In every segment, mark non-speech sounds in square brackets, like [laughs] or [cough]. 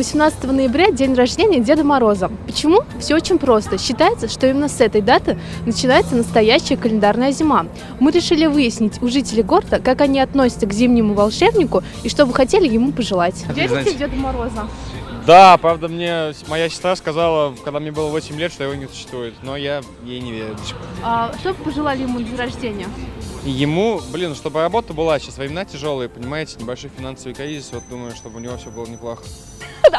18 ноября день рождения Деда Мороза. Почему? Все очень просто. Считается, что именно с этой даты начинается настоящая календарная зима. Мы решили выяснить у жителей города, как они относятся к зимнему волшебнику и что бы хотели ему пожелать. Верите в Деда Мороза? Да, правда, мне моя сестра сказала, когда мне было 8 лет, что его не существует, но я ей не верю. А, что бы пожелали ему на день рождения? Ему, блин, чтобы работа была, сейчас времена тяжелые, понимаете, небольшой финансовый кризис, вот думаю, чтобы у него все было неплохо.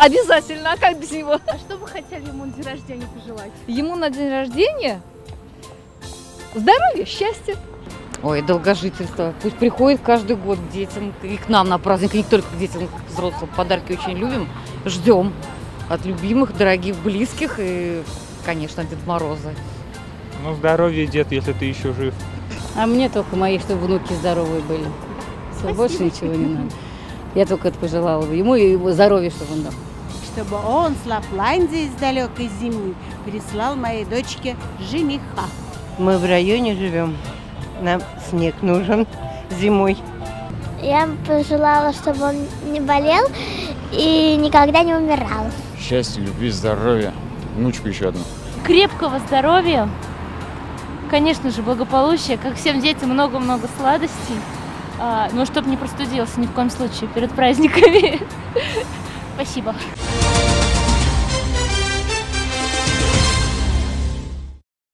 Обязательно, а как без него? А что бы хотели ему на день рождения пожелать? Ему на день рождения здоровья, счастья. Ой, долгожительство. Пусть приходит каждый год к детям и к нам на праздник, и не только к детям, к взрослым. Подарки очень любим, ждем от любимых, дорогих, близких и, конечно, Дед Мороза. Ну, здоровье, дед, если ты еще жив. А мне только мои, чтобы внуки здоровые были. Всё, Больше ничего не надо. Я только это пожелала бы. Ему и его здоровья, чтобы он дал. Чтобы он с Лапландии, с далекой земли, прислал моей дочке жениха. Мы в районе живем. Нам снег нужен зимой. Я бы пожелала, чтобы он не болел и никогда не умирал. Счастья, любви, здоровья. Внучку еще одну. крепкого здоровья, конечно же, благополучия, как всем детям много-много сладостей, А, но чтобы не простудился ни в коем случае перед праздниками. [laughs] Спасибо.